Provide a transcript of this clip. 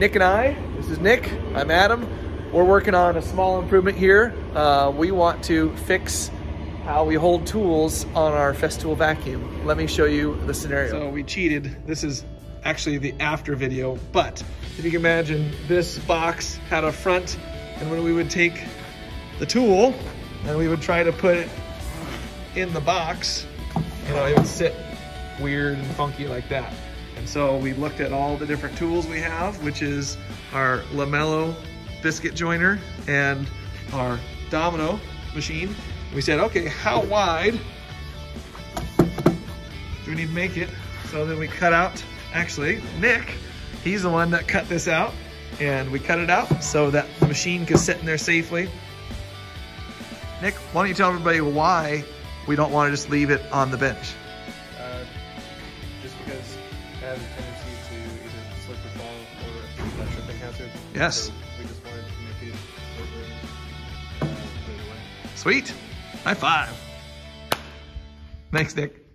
Nick and I, this is Nick, I'm Adam. We're working on a small improvement here. Uh, we want to fix how we hold tools on our Festool vacuum. Let me show you the scenario. So we cheated. This is actually the after video, but if you can imagine, this box had a front, and when we would take the tool and we would try to put it in the box, you know, it would sit weird and funky like that. And so we looked at all the different tools we have, which is our Lamello biscuit joiner and our domino machine. We said, okay, how wide do we need to make it? So then we cut out, actually, Nick, he's the one that cut this out and we cut it out so that the machine could sit in there safely. Nick, why don't you tell everybody why we don't want to just leave it on the bench? Uh, just because has a tendency to either slip or fall or a tripping hazard. Yes. So we just wanted to make it over and uh, put it away. Sweet. High five. Thanks, Nick.